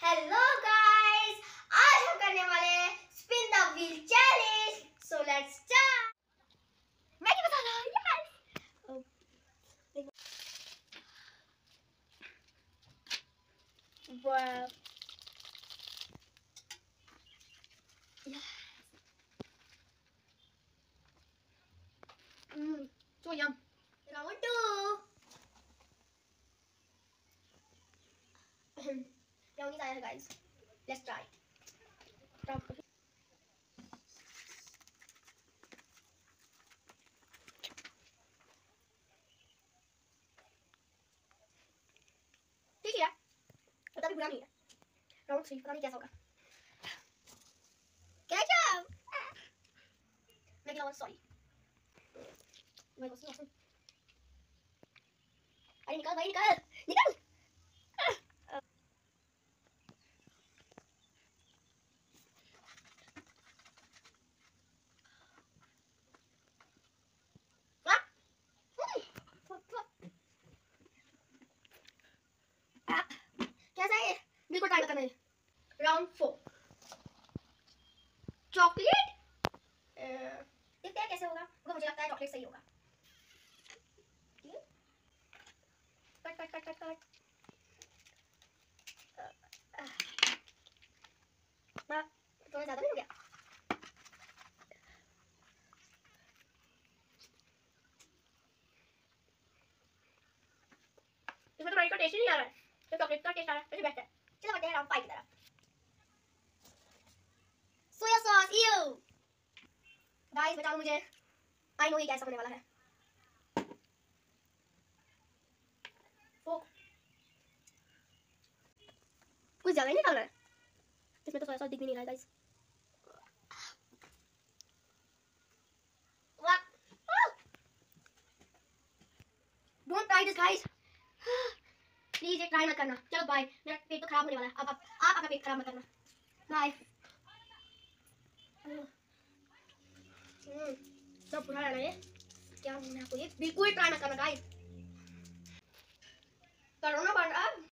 Hello guys आज हम करने वाले हैं spin the wheel challenge so let's start Maggi masala yes वाह Mm, so yum. Brownies है guys. Let's try. ठीक है पता भी बुरा नहीं है राउंड थ्री पता नहीं कैसा होगा मैं गिरा सॉरी मैं कुछ नहीं अरे निकाल भाई निकाल निकाल कैसा है ट्राई करना है राउंड फोर चॉकलेट देखते हैं कैसे होगा। वो मुझे लगता है चॉकलेट सही होगा। Cut cut cut cut cut थोड़ा ज़्यादा नहीं हो गया। इसमें तो का टेस्ट ही नहीं आ रहा है। तो चॉकलेट का टेस्ट आ रहा है। बेस्ट है। चलो बढ़ते हैं राउंड फाइव की तरफ़ सोया सॉस यू गाइस बता मुझे आई नो ये कैसा होने वाला है कुछ ज़्यादा ही निकल रहा है इसमें तो सोया सॉस दिख भी नहीं रहा है guys don't try this guys please ये ट्राई मत करना। चलो बाय मेरा पेट तो खराब होने वाला है। अब आप आप अपना पेट खराब मत करना। बाय हम्म। हम्म। सब पूरा रहना ये। क्या बोलना आपको ये? बिल्कुल ट्राई मत करना गाइस करो